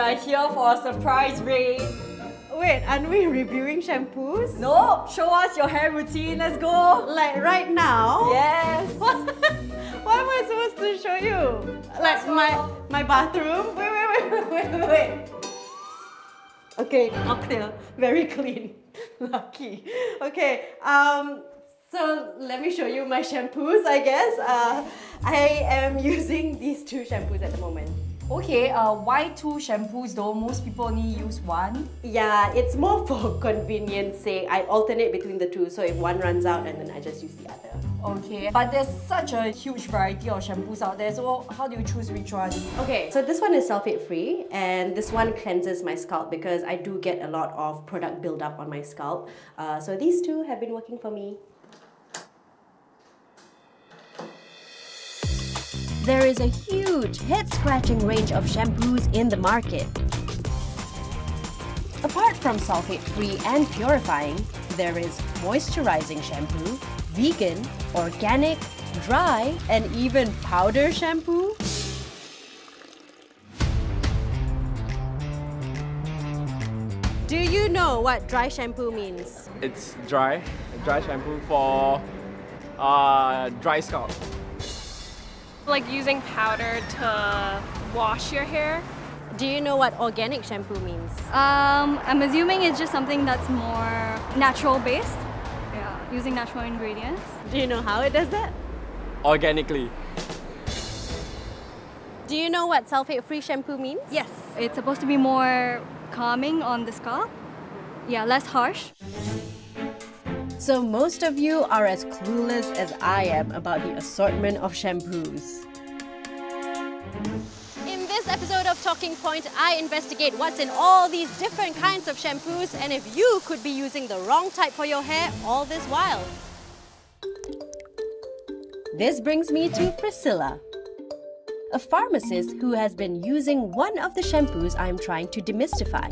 Are here for a surprise raid. Wait, aren't we reviewing shampoos? No, show us your hair routine. Let's go. Like right now? Yes. What? what am I supposed to show you? Like my my bathroom? Wait, wait, wait, wait, wait, wait. Okay, all clear. Very clean. Lucky. Okay. Um. So let me show you my shampoos. I guess. Uh, I am using these two shampoos at the moment. Okay, uh, why two shampoos though? Most people only use one. Yeah, it's more for convenience sake. I alternate between the two, so if one runs out and then I just use the other. Okay, but there's such a huge variety of shampoos out there, so how do you choose which one? Okay, so this one is sulfate free and this one cleanses my scalp because I do get a lot of product buildup on my scalp. Uh, so these two have been working for me. There is a huge head-scratching range of shampoos in the market. Apart from sulfate-free and purifying, there is moisturizing shampoo, vegan, organic, dry, and even powder shampoo. Do you know what dry shampoo means? It's dry, dry shampoo for uh, dry scalp. Like using powder to wash your hair. Do you know what organic shampoo means? Um, I'm assuming it's just something that's more natural based. Yeah, using natural ingredients. Do you know how it does that? Organically. Do you know what sulfate free shampoo means? Yes, it's supposed to be more calming on the scalp. Yeah, less harsh. So most of you are as clueless as I am about the assortment of shampoos. In this episode of Talking Point, I investigate what's in all these different kinds of shampoos and if you could be using the wrong type for your hair all this while. This brings me to Priscilla, a pharmacist who has been using one of the shampoos I'm trying to demystify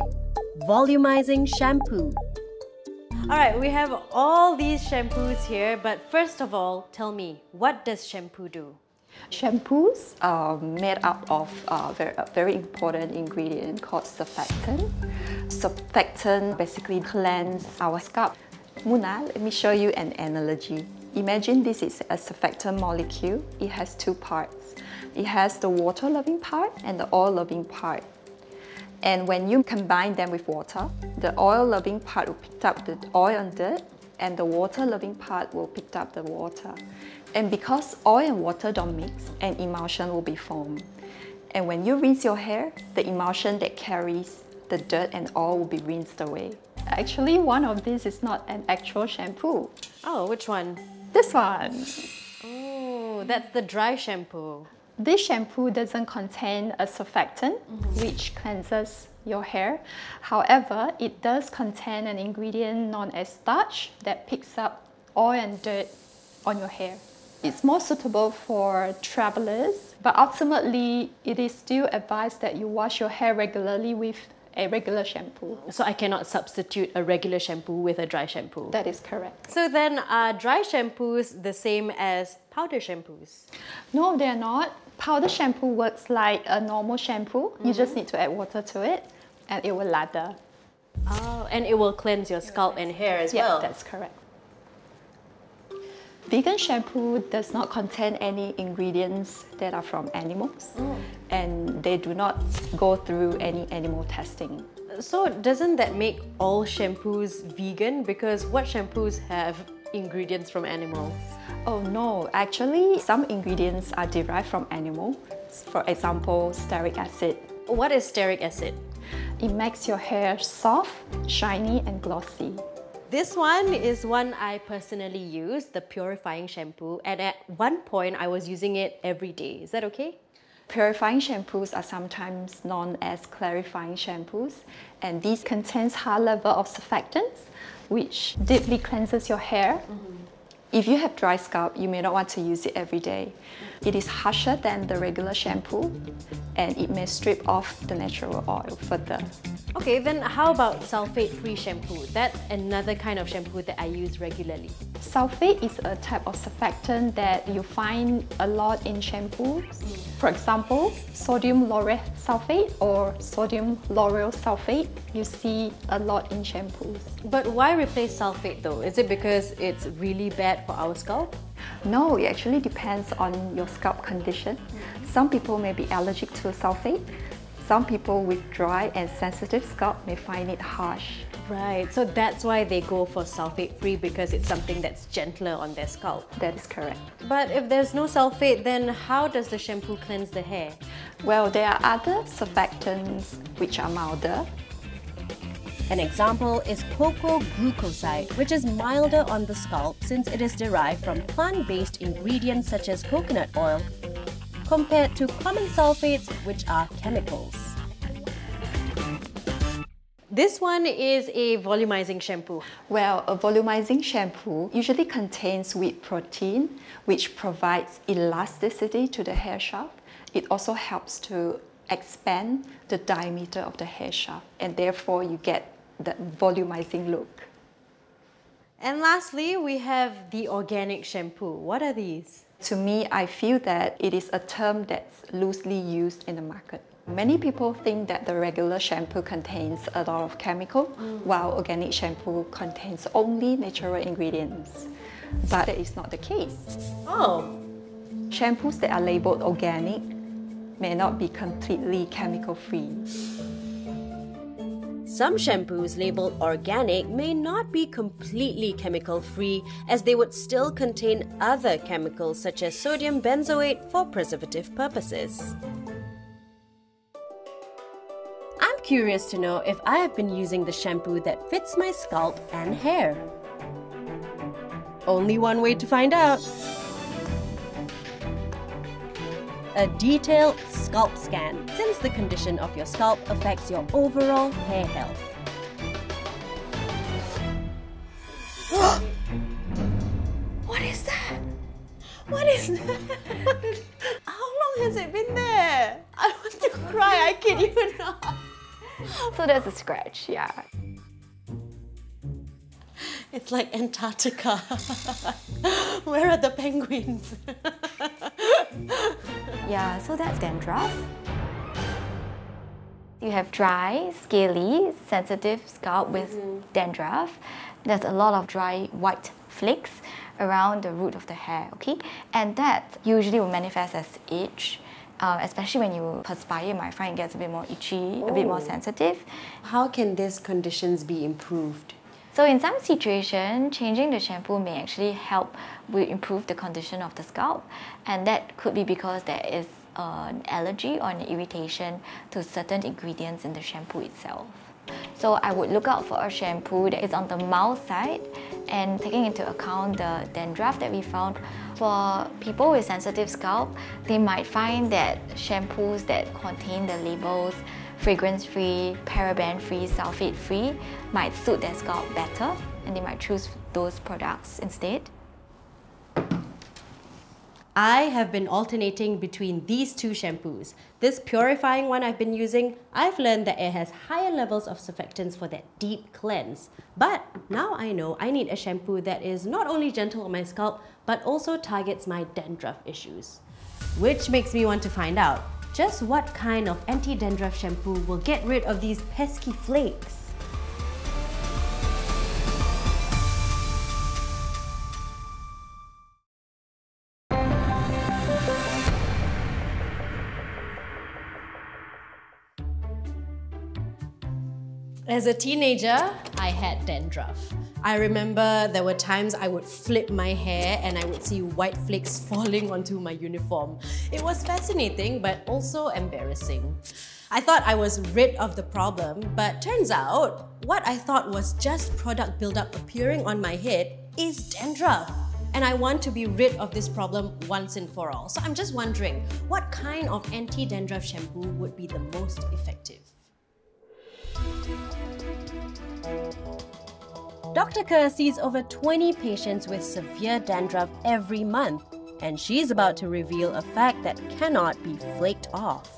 volumizing shampoo. Alright, we have all these shampoos here, but first of all, tell me, what does shampoo do? Shampoos are made up of very, a very important ingredient called surfactant. Surfactant basically cleanse our scalp. Munah, let me show you an analogy. Imagine this is a surfactant molecule. It has two parts. It has the water-loving part and the oil-loving part. And when you combine them with water, the oil-loving part will pick up the oil and dirt, and the water-loving part will pick up the water. And because oil and water don't mix, an emulsion will be formed. And when you rinse your hair, the emulsion that carries the dirt and oil will be rinsed away. Actually, one of these is not an actual shampoo. Oh, which one? This one. Oh, that's the dry shampoo. This shampoo doesn't contain a surfactant, which cleanses your hair. However, it does contain an ingredient known as starch that picks up oil and dirt on your hair. It's more suitable for travelers, but ultimately, it is still advised that you wash your hair regularly with a regular shampoo. So I cannot substitute a regular shampoo with a dry shampoo. That is correct. So then are dry shampoos the same as powder shampoos? No, they're not. Powder shampoo works like a normal shampoo. You mm-hmm. just need to add water to it and it will lather. Oh, and it will cleanse your scalp and hair as Yeah, well. that's correct. Vegan shampoo does not contain any ingredients that are from animals oh. and they do not go through any animal testing. So doesn't that make all shampoos vegan? Because what shampoos have ingredients from animals? Oh no, actually some ingredients are derived from animals. For example, stearic acid. What is stearic acid? It makes your hair soft, shiny and glossy. This one is one I personally use, the purifying shampoo, and at one point I was using it every day. Is that okay? Purifying shampoos are sometimes known as clarifying shampoos and these contains high level of surfactants which deeply cleanses your hair. Mm-hmm. If you have dry scalp, you may not want to use it every day. It is harsher than the regular shampoo and it may strip off the natural oil further. Okay, then how about sulfate-free shampoo? That's another kind of shampoo that I use regularly. Sulfate is a type of surfactant that you find a lot in shampoos. For example, sodium lauryl sulfate or sodium laureth sulfate you see a lot in shampoos. But why replace sulfate though? Is it because it's really bad for our scalp? No, it actually depends on your scalp condition. Some people may be allergic to sulfate. Some people with dry and sensitive scalp may find it harsh. Right, so that's why they go for sulfate-free because it's something that's gentler on their scalp. That is correct. But if there's no sulfate, then how does the shampoo cleanse the hair? Well, there are other surfactants which are milder. An example is coco glucoside, which is milder on the scalp since it is derived from plant-based ingredients such as coconut oil, compared to common sulfates, which are chemicals. This one is a volumizing shampoo. Well, a volumizing shampoo usually contains wheat protein, which provides elasticity to the hair shaft. It also helps to expand the diameter of the hair shaft, and therefore you get the volumizing look. And lastly, we have the organic shampoo. What are these? To me, I feel that it is a term that's loosely used in the market. Many people think that the regular shampoo contains a lot of chemical, while organic shampoo contains only natural ingredients. But that is not the case. Oh, Shampoos that are labeled organic may not be completely chemical free. Some shampoos labeled organic may not be completely chemical free as they would still contain other chemicals such as sodium benzoate for preservative purposes. I'm curious to know if I have been using the shampoo that fits my scalp and hair. Only one way to find out. A detailed scalp scan, since the condition of your scalp affects your overall hair health. What is that? What is that? How long has it been there? I want to cry, I kid you not. So there's a scratch, yeah. It's like Antarctica. Where are the penguins? Yeah, so that's dandruff. You have dry, scaly, sensitive scalp with dandruff. There's a lot of dry white flakes around the root of the hair, okay? And that usually will manifest as itch. Uh, especially when you perspire, you might find it gets a bit more itchy, a bit more sensitive. How can these conditions be improved? So in some situation, changing the shampoo may actually help improve the condition of the scalp, and that could be because there is uh, an allergy or an irritation to certain ingredients in the shampoo itself. So I would look out for a shampoo that is on the mild side and taking into account the dandruff that we found. For people with sensitive scalp, they might find that shampoos that contain the labels fragrance-free, paraben-free, sulfate-free might suit their scalp better and they might choose those products instead. I have been alternating between these two shampoos. This purifying one I've been using, I've learned that it has higher levels of surfactants for that deep cleanse. But now I know I need a shampoo that is not only gentle on my scalp, but also targets my dandruff issues. Which makes me want to find out just what kind of anti-dandruff shampoo will get rid of these pesky flakes. As a teenager, I had dandruff. I remember there were times I would flip my hair and I would see white flakes falling onto my uniform. It was fascinating but also embarrassing. I thought I was rid of the problem, but turns out what I thought was just product buildup appearing on my head is dandruff. And I want to be rid of this problem once and for all. So I'm just wondering, what kind of anti-dandruff shampoo would be the most effective? Dr. Kerr sees over 20 patients with severe dandruff every month, and she's about to reveal a fact that cannot be flaked off.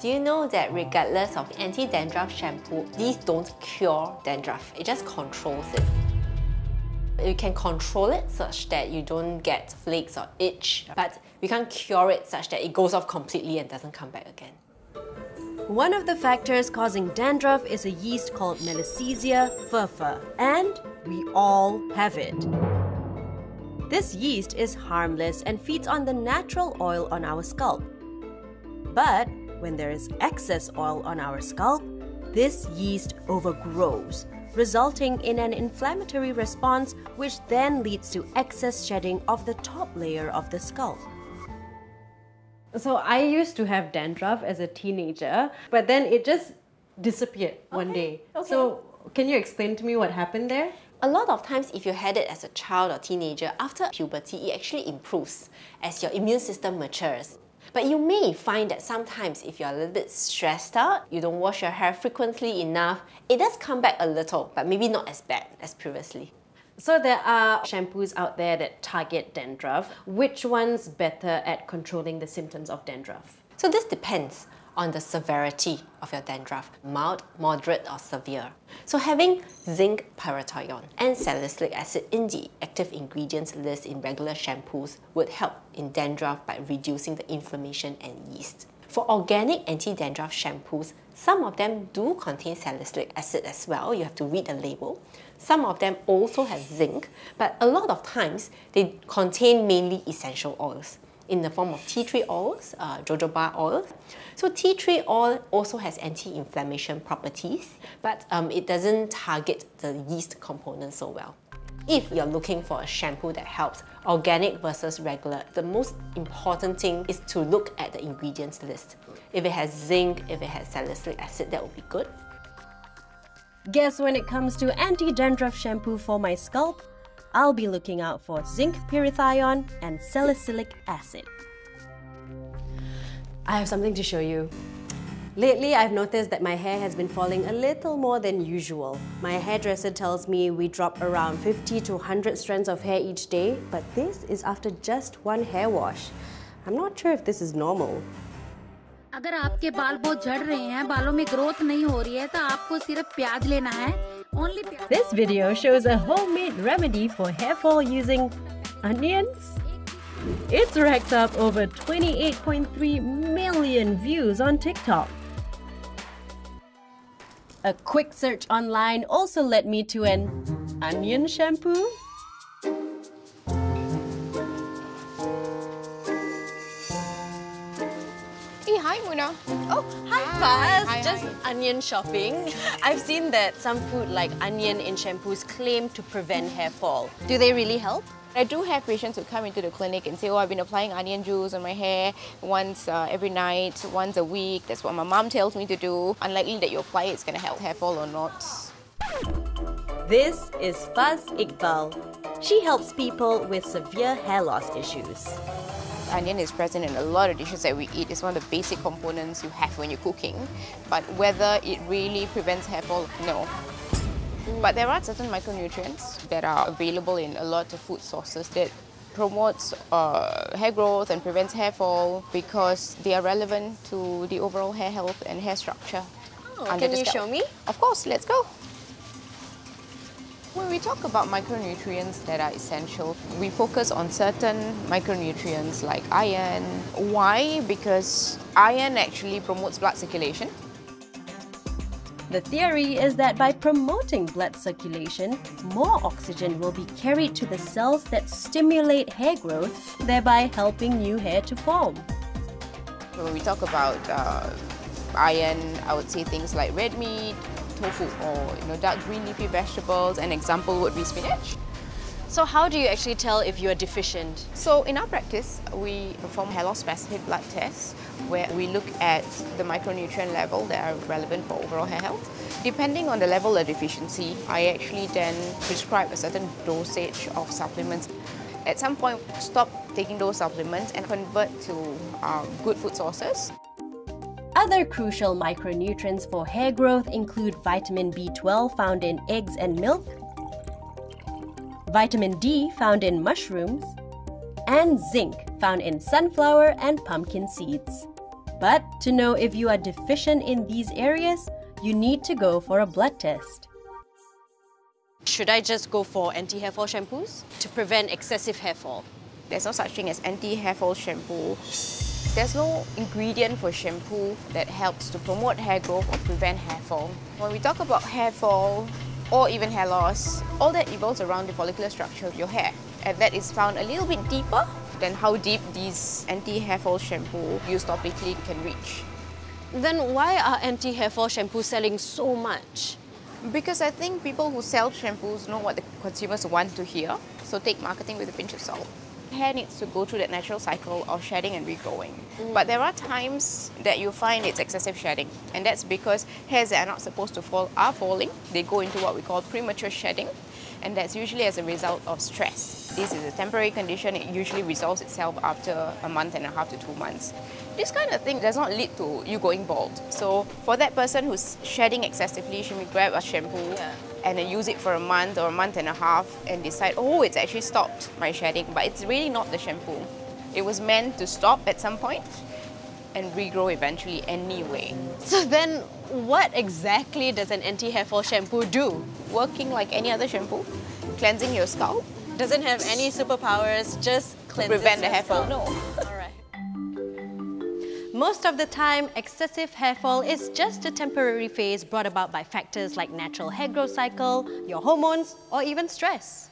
Do you know that regardless of anti-dandruff shampoo, these don't cure dandruff, it just controls it. You can control it such that you don't get flakes or itch, but we can't cure it such that it goes off completely and doesn't come back again. One of the factors causing dandruff is a yeast called Malassezia furfur, and we all have it. This yeast is harmless and feeds on the natural oil on our scalp. But when there is excess oil on our scalp, this yeast overgrows, resulting in an inflammatory response which then leads to excess shedding of the top layer of the scalp. So I used to have dandruff as a teenager, but then it just disappeared one day. okay. So can you explain to me what happened there? A lot of times, if you had it as a child or teenager, after puberty, it actually improves as your immune system matures. But you may find that sometimes if you're a little bit stressed out, you don't wash your hair frequently enough, it does come back a little, but maybe not as bad as previously. So there are shampoos out there that target dandruff. Which one's better at controlling the symptoms of dandruff? So this depends on the severity of your dandruff, mild, moderate or severe. So having zinc pyrithione and salicylic acid in the active ingredients list in regular shampoos would help in dandruff by reducing the inflammation and yeast. For organic anti-dandruff shampoos, some of them do contain salicylic acid as well, you have to read the label. Some of them also have zinc, but a lot of times they contain mainly essential oils in the form of tea tree oils, uh, jojoba oils. So tea tree oil also has anti-inflammation properties, but um, it doesn't target the yeast component so well. If you're looking for a shampoo that helps organic versus regular, the most important thing is to look at the ingredients list. If it has zinc, if it has salicylic acid, that would be good. Guess when it comes to anti-dandruff shampoo for my scalp, I'll be looking out for zinc pyrithione and salicylic acid. I have something to show you. Lately, I've noticed that my hair has been falling a little more than usual. My hairdresser tells me we drop around 50 to 100 strands of hair each day, but this is after just one hair wash. I'm not sure if this is normal. अगर आपके बाल बहुत झड़ रहे हैं बालों में growth नहीं हो रही है तो आपको सिर्फ प्याज लेना है ओनली प्याज This video shows a homemade remedy for hair fall using onions. It's racked up over 28.3 million views on TikTok. A quick search online also led me to an onion shampoo. Hey. Oh, hi, Hi, Faz. hi, Just hi. onion shopping. I've seen that some food like onion in shampoos claim to prevent hair fall. Do they really help? I do have patients who come into the clinic and say, oh, I've been applying onion juice on my hair once uh, every night, once a week. That's what my mom tells me to do. Unlikely that you apply it, it's going to help hair fall or not. This is Faz Iqbal. She helps people with severe hair loss issues. Onion is present in a lot of dishes that we eat. It's one of the basic components you have when you're cooking. But whether it really prevents hair fall, no. But there are certain micronutrients that are available in a lot of food sources that promotes uh, hair growth and prevents hair fall because they are relevant to the overall hair health and hair structure. Oh, can you show me? Of course, let's go. When we talk about micronutrients that are essential, we focus on certain micronutrients like iron. Why? Because iron actually promotes blood circulation. The theory is that by promoting blood circulation, more oxygen will be carried to the cells that stimulate hair growth, thereby helping new hair to form. When we talk about uh, iron, I would say things like red meat, tofu, or you know dark green leafy vegetables. An example would be spinach. So, how do you actually tell if you are deficient? So in our practice, we perform hair loss specific blood tests where we look at the micronutrient level that are relevant for overall hair health. Depending on the level of deficiency, I actually then prescribe a certain dosage of supplements. At some point, stop taking those supplements and convert to um, good food sources. Other crucial micronutrients for hair growth include vitamin B12 found in eggs and milk, vitamin D found in mushrooms, and zinc found in sunflower and pumpkin seeds. But to know if you are deficient in these areas, you need to go for a blood test. Should I just go for anti-hair fall shampoos to prevent excessive hair fall? There's no such thing as anti-hair fall shampoo. There's no ingredient for shampoo that helps to promote hair growth or prevent hair fall. When we talk about hair fall or even hair loss, all that evolves around the follicular structure of your hair. And that is found a little bit deeper than how deep these anti-hair fall shampoo used topically can reach. Then why are anti-hair fall shampoos selling so much? Because I think people who sell shampoos know what the consumers want to hear, so take marketing with a pinch of salt. Hair needs to go through that natural cycle of shedding and regrowing. Mm. But there are times that you find it's excessive shedding, and that's because hairs that are not supposed to fall are falling. They go into what we call premature shedding, and that's usually as a result of stress. This is a temporary condition, it usually resolves itself after a month and a half to two months. This kind of thing does not lead to you going bald. So for that person who's shedding excessively, she may grab a shampoo and then use it for a month or a month and a half and decide, oh, it's actually stopped my shedding. But it's really not the shampoo. It was meant to stop at some point and regrow eventually anyway. So then what exactly does an anti-hair fall shampoo do? Working like any other shampoo, cleansing your scalp. Doesn't have any superpowers, just cleanses prevent the hair fall. No. Most of the time, excessive hair fall is just a temporary phase brought about by factors like natural hair growth cycle, your hormones, or even stress.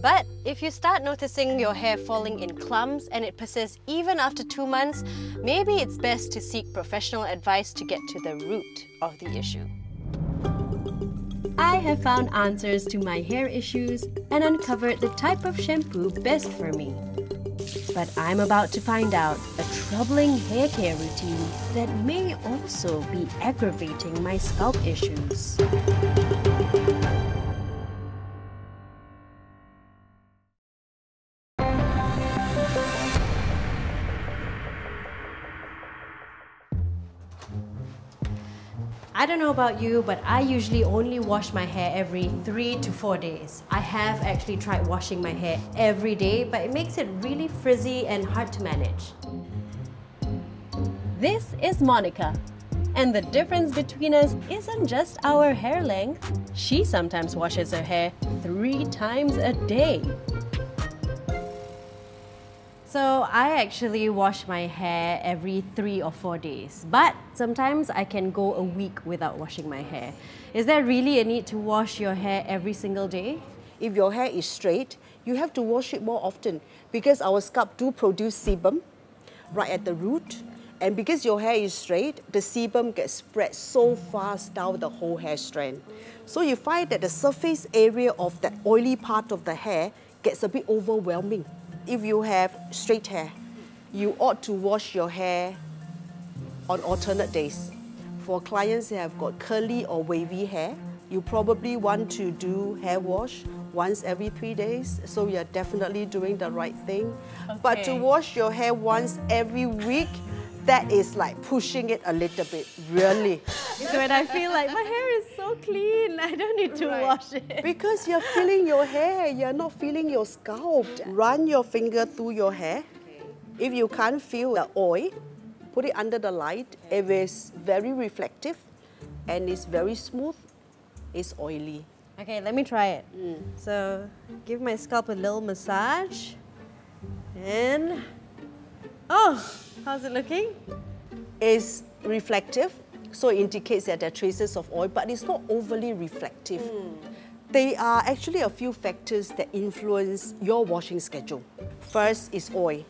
But if you start noticing your hair falling in clumps and it persists even after two months, maybe it's best to seek professional advice to get to the root of the issue. I have found answers to my hair issues and uncovered the type of shampoo best for me. But I'm about to find out a troubling hair care routine that may also be aggravating my scalp issues. I don't know about you, but I usually only wash my hair every three to four days. I have actually tried washing my hair every day, but it makes it really frizzy and hard to manage. This is Monica. And the difference between us isn't just our hair length. She sometimes washes her hair three times a day. So I actually wash my hair every three or four days, but sometimes I can go a week without washing my hair. Is there really a need to wash your hair every single day? If your hair is straight, you have to wash it more often because our scalp do produce sebum right at the root. And because your hair is straight, the sebum gets spread so fast down the whole hair strand. So you find that the surface area of that oily part of the hair gets a bit overwhelming. If you have straight hair, you ought to wash your hair on alternate days. For clients that have got curly or wavy hair, you probably want to do hair wash once every three days. So you're definitely doing the right thing. But to wash your hair once every week, that is like pushing it a little bit, really. So when I feel like my hair is so clean, I don't need to wash it. Because you're feeling your hair, you're not feeling your scalp. Run your finger through your hair. If you can't feel the oil, put it under the light. If it's very reflective and it's very smooth, it's oily. Okay, let me try it. Mm. So give my scalp a little massage. And oh, how's it looking? It's reflective, so it indicates that there are traces of oil, but it's not overly reflective. Hmm. There are actually a few factors that influence your washing schedule. First is oil.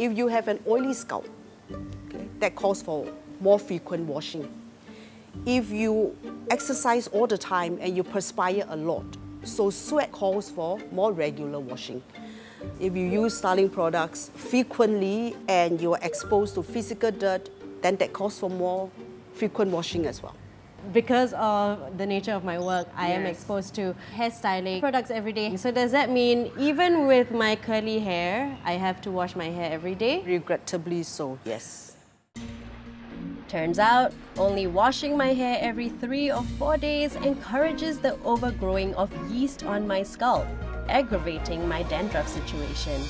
If you have an oily scalp, okay, that calls for more frequent washing. If you exercise all the time and you perspire a lot, so sweat calls for more regular washing. If you use styling products frequently and you are exposed to physical dirt, then that calls for more frequent washing as well. Because of the nature of my work, I am exposed to hairstyling products every day. So does that mean even with my curly hair, I have to wash my hair every day? Regrettably so, yes. Turns out, only washing my hair every three or four days encourages the overgrowing of yeast on my scalp. Aggravating my dandruff situation.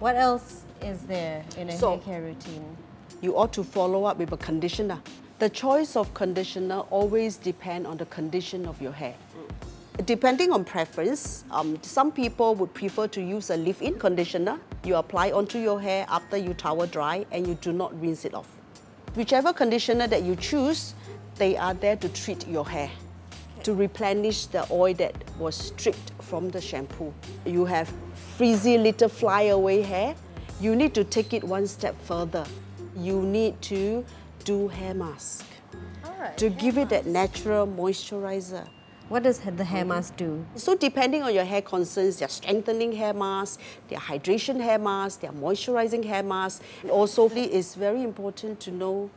What else is there in a So- hair care routine? you ought to follow up with a conditioner. The choice of conditioner always depend on the condition of your hair. Depending on preference, um, some people would prefer to use a leave-in conditioner. You apply onto your hair after you towel dry and you do not rinse it off. Whichever conditioner that you choose, they are there to treat your hair, to replenish the oil that was stripped from the shampoo. You have frizzy little flyaway hair, you need to take it one step further. You need to do hair mask to give it that natural moisturizer. What does the hair mask do? So depending on your hair concerns, they're strengthening hair masks, they're hydration hair masks, they're moisturizing hair masks. And also, it's very important to know,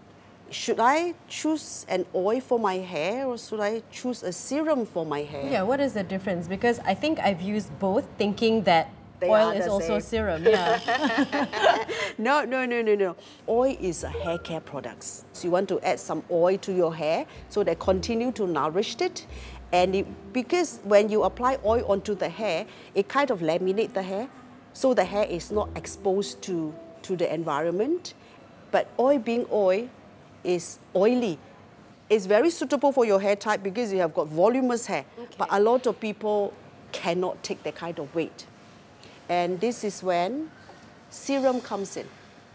should I choose an oil for my hair or should I choose a serum for my hair? Yeah, what is the difference? Because I think I've used both thinking that They oil is also same. serum. Yeah. No, no, no, no, no. Oil is a hair care products. So you want to add some oil to your hair so they continue to nourish it. And it, because when you apply oil onto the hair, it kind of laminate the hair. So the hair is not exposed to, to the environment. But oil being oil is oily. It's very suitable for your hair type because you have got voluminous hair. But a lot of people cannot take that kind of weight. And this is when serum comes in.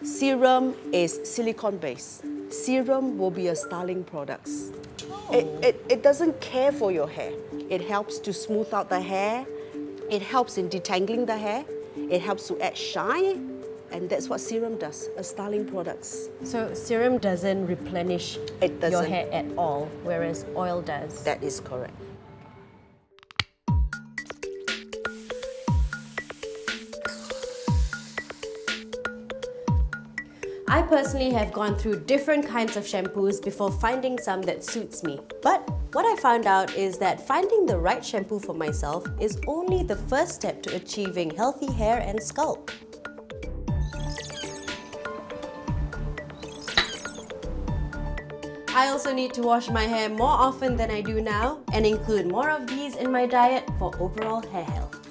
Serum is silicone based. Serum will be a styling product. It, oh. it, it doesn't care for your hair. It helps to smooth out the hair. It helps in detangling the hair. It helps to add shine. And that's what serum does, a styling products. so serum doesn't replenish It your doesn't. hair at all, whereas oil does. That is correct. I personally have gone through different kinds of shampoos before finding some that suits me. But what I found out is that finding the right shampoo for myself is only the first step to achieving healthy hair and scalp. I also need to wash my hair more often than I do now and include more of these in my diet for overall hair health.